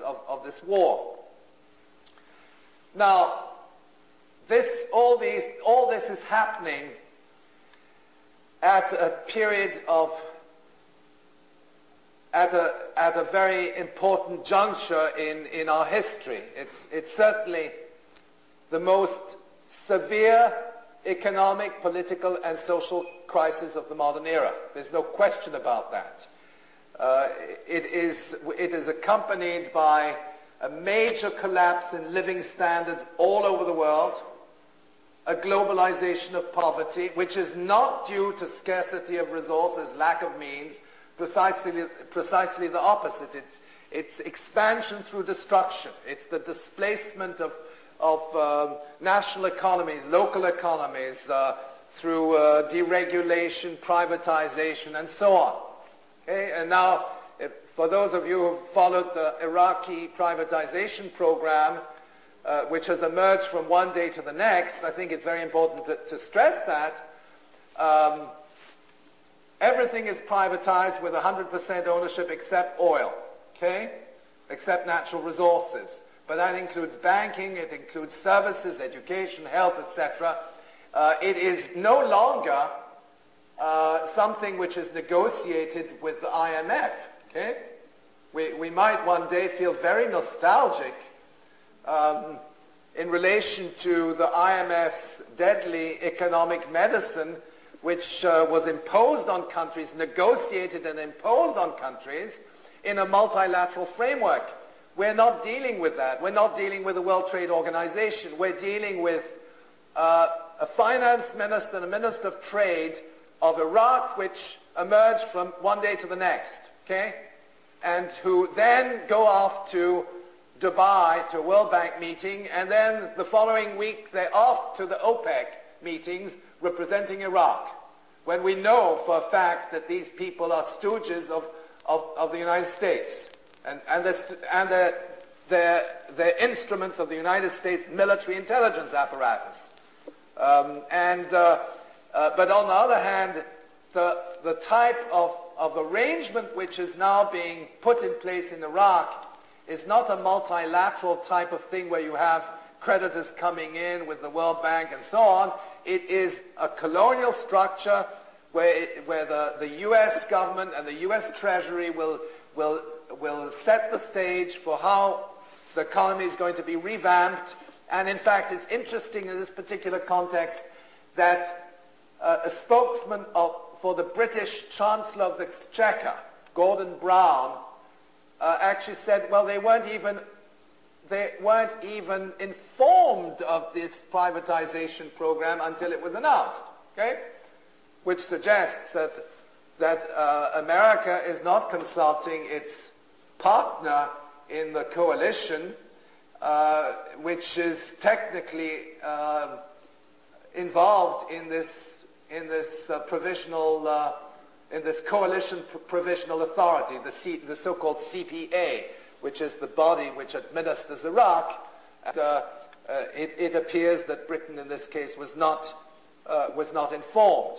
of, of this war. Now, this, all, these, all this is happening at a period of, at a, at a very important juncture in, in our history. It's, it's certainly the most severe economic, political, and social crisis of the modern era. There's no question about that. Uh, it, is, it is accompanied by a major collapse in living standards all over the world, a globalization of poverty, which is not due to scarcity of resources, lack of means, precisely, precisely the opposite. It's, it's expansion through destruction. It's the displacement of, of um, national economies, local economies, uh, through uh, deregulation, privatization, and so on. Okay? And now, if, for those of you who have followed the Iraqi privatization program, uh, which has emerged from one day to the next, I think it's very important to, to stress that. Um, everything is privatized with 100% ownership except oil, okay? Except natural resources. But that includes banking, it includes services, education, health, etc. Uh, it is no longer uh, something which is negotiated with the IMF. Okay? We, we might one day feel very nostalgic um, in relation to the IMF's deadly economic medicine, which uh, was imposed on countries, negotiated and imposed on countries in a multilateral framework. We're not dealing with that. We're not dealing with the World Trade Organization. We're dealing with uh, a finance minister and a minister of trade of Iraq, which emerged from one day to the next, okay? And who then go off to Dubai to a World Bank meeting, and then the following week they're off to the OPEC meetings representing Iraq. When we know for a fact that these people are stooges of, of, of the United States and, and, the, and the, they're, they're instruments of the United States military intelligence apparatus. Um, and, uh, uh, but on the other hand, the, the type of, of arrangement which is now being put in place in Iraq is not a multilateral type of thing where you have creditors coming in with the World Bank and so on. It is a colonial structure where, it, where the, the U.S. government and the U.S. Treasury will, will, will set the stage for how the economy is going to be revamped. And in fact, it's interesting in this particular context that uh, a spokesman of, for the British Chancellor of the Exchequer, Gordon Brown, uh, actually said, well, they weren't even they weren't even informed of this privatization program until it was announced, okay? Which suggests that, that uh, America is not consulting its partner in the coalition, uh, which is technically uh, involved in this, in this uh, provisional uh, in this coalition provisional authority, the, C, the so-called CPA, which is the body which administers Iraq. And, uh, uh, it, it, appears that Britain, in this case, was not, uh, was not informed.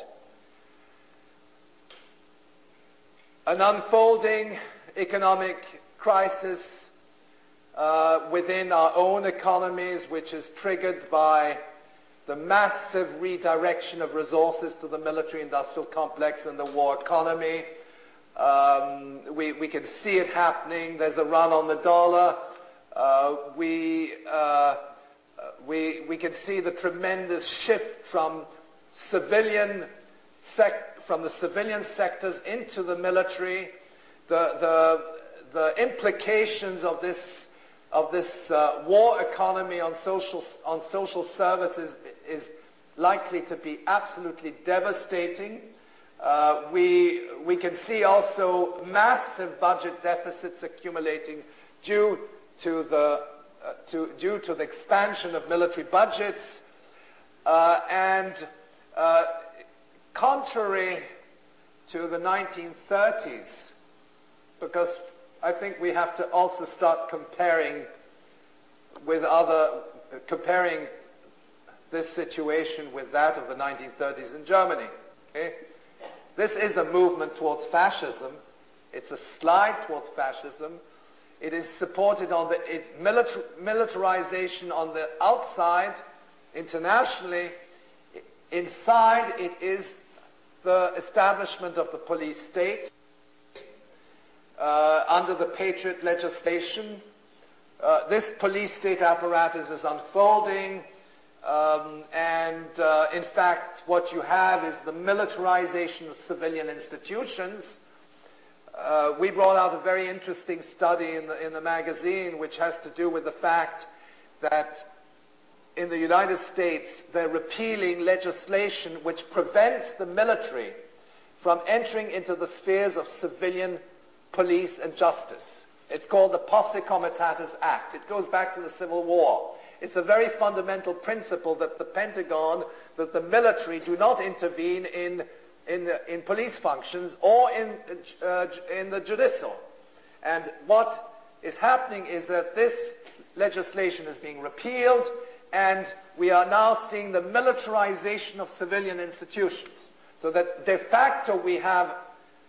An unfolding economic crisis within our own economies, which is triggered by the massive redirection of resources to the military-industrial complex and the war economy. Um, we, we, can see it happening. There's a run on the dollar. Uh, we, uh, we, we can see the tremendous shift from civilian sec- from the civilian sectors into the military. The, the, the implications of this of this uh, war economy on social, on social services is likely to be absolutely devastating. Uh, we, we can see also massive budget deficits accumulating due to the, uh, to, due to the expansion of military budgets. Uh, and uh, contrary to the 1930s, because I think we have to also start comparing with other, comparing this situation with that of the 1930s in Germany. Okay? This is a movement towards fascism. It's a slide towards fascism. It is supported on the its militar, militarization on the outside, internationally. Inside, it is the establishment of the police state uh, under the Patriot legislation. Uh, this police state apparatus is unfolding. Um, and uh, in fact, what you have is the militarization of civilian institutions. Uh, we brought out a very interesting study in the, in the magazine which has to do with the fact that in the United States they're repealing legislation which prevents the military from entering into the spheres of civilian police and justice. It's called the Posse Comitatus Act. It goes back to the Civil War. It's a very fundamental principle that the Pentagon, that the military do not intervene in, in, in police functions or in, uh, in the judicial. And what is happening is that this legislation is being repealed and we are now seeing the militarization of civilian institutions. So that de facto we have,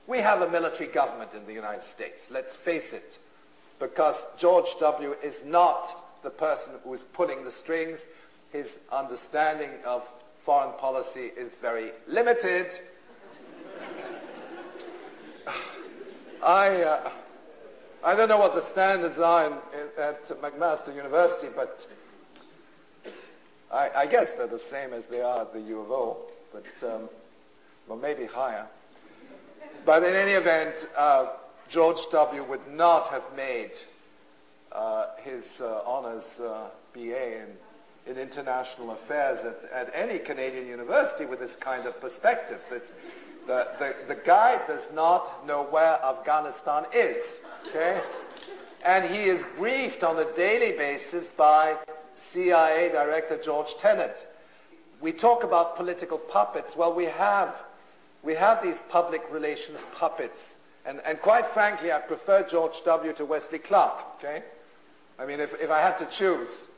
we have a military government in the United States. Let's face it. Because George W. is not the person who is pulling the strings. His understanding of foreign policy is very limited. I, uh, I don't know what the standards are in, in, at McMaster University, but I, I, guess they're the same as they are at the U of O, but um, well, maybe higher. But in any event, uh, George W. would not have made his uh, honors uh, BA in, in, international affairs at, at, any Canadian university with this kind of perspective. the, the, the guy does not know where Afghanistan is, okay? And he is briefed on a daily basis by CIA Director George Tenet. We talk about political puppets. Well, we have, we have these public relations puppets. And, and quite frankly, I prefer George W. to Wesley Clark, okay? I mean, if, if I had to choose,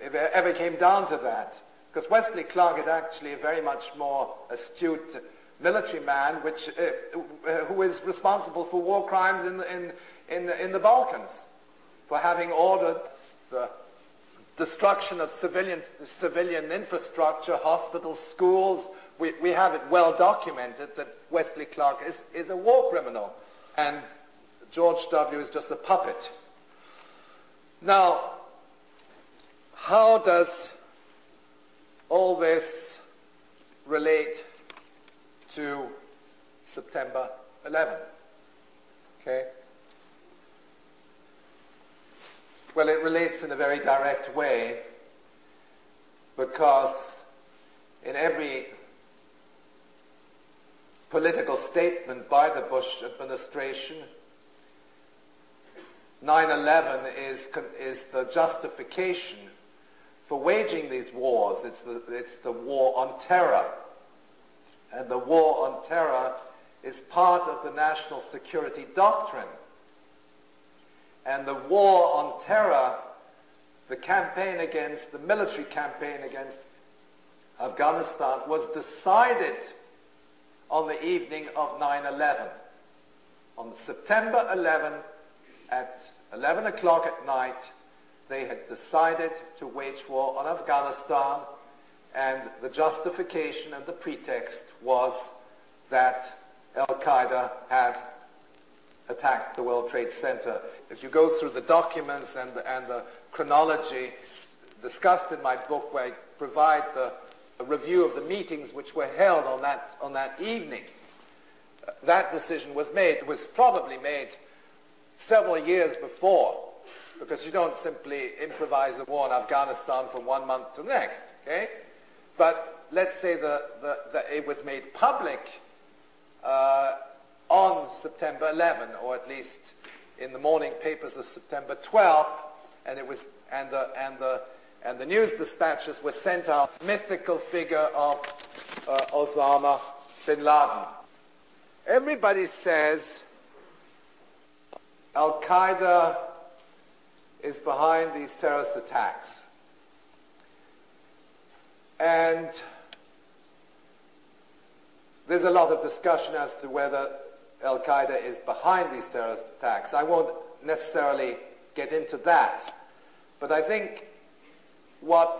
if it ever came down to that, because Wesley Clark is actually a very much more astute military man, which, uh, uh, who is responsible for war crimes in, in, in, in the Balkans, for having ordered the destruction of civilian, civilian infrastructure, hospitals, schools. We, we have it well documented that Wesley Clark is, is a war criminal, and George W. is just a puppet. Now, how does all this relate to September 11? Okay? Well, it relates in a very direct way because in every political statement by the Bush administration, 9-11 is, is the justification for waging these wars. It's the, it's the war on terror. And the war on terror is part of the national security doctrine. And the war on terror, the campaign against, the military campaign against Afghanistan was decided on the evening of 9-11. On September 11 at 11 o'clock at night, they had decided to wage war on Afghanistan, and the justification and the pretext was that Al Qaeda had attacked the World Trade Center. If you go through the documents and the, and the chronology discussed in my book, where I provide the review of the meetings which were held on that, on that evening, that decision was made. Was probably made several years before, because you don't simply improvise the war in Afghanistan from one month to the next, okay? But let's say that it was made public uh, on September 11, or at least in the morning papers of September 12th, and it was and the and the and the news dispatches were sent out. Mythical figure of uh, Osama bin Laden. Everybody says Al Qaeda is behind these terrorist attacks. And there's a lot of discussion as to whether Al Qaeda is behind these terrorist attacks. I won't necessarily get into that. But I think what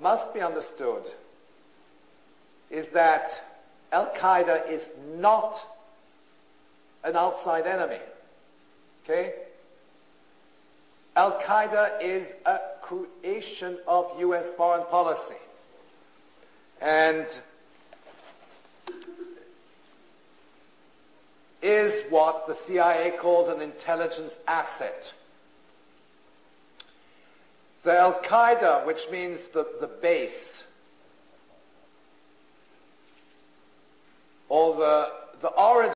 must be understood is that Al Qaeda is not an outside enemy. Okay? Al Qaeda is a creation of U.S. foreign policy. And is what the CIA calls an intelligence asset. The Al Qaeda, which means the, the base, or the, the origin